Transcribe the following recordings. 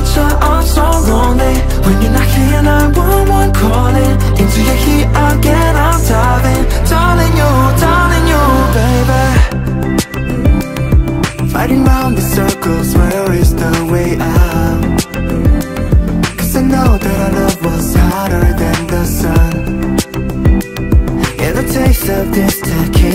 you I'm so lonely. When you're not here 911 calling Into your heat again I'm diving. Darling you, darling you, baby. Fighting round the circles Where is the way out? Cause I know that our love was hotter than the sun. Yeah, the taste of this tequila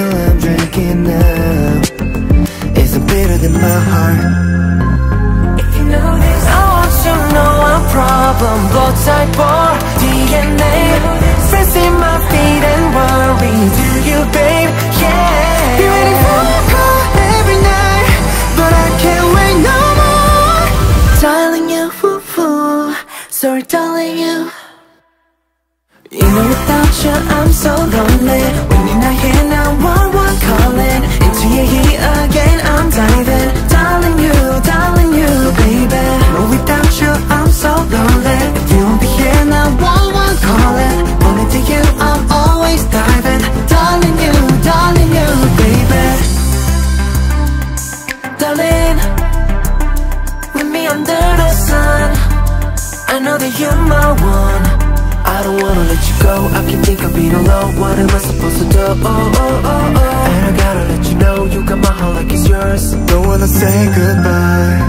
Sorry darling you you know without you I'm so lonely know that you're my one. I don't wanna let you go. I can think of being alone. What am I supposed to do? Oh, oh, oh, oh. And I gotta let you know You got my heart like it's yours. Don't wanna say goodbye.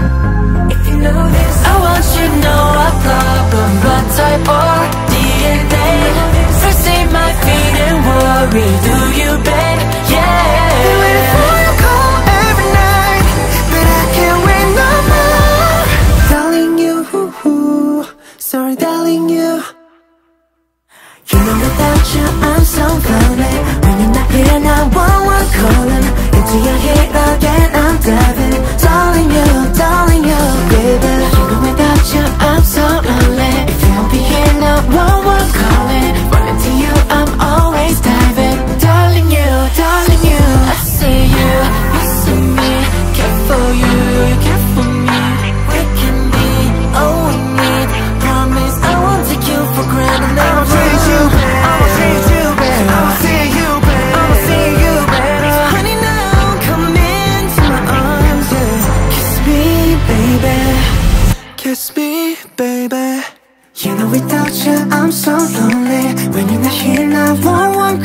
If you know this I want you to know our problem Blood type or DNA in my feet and worry Lonely When you're not here now one one calling Into your head again I'm diving baby. You know without you? I'm so lonely. When you're not here now one one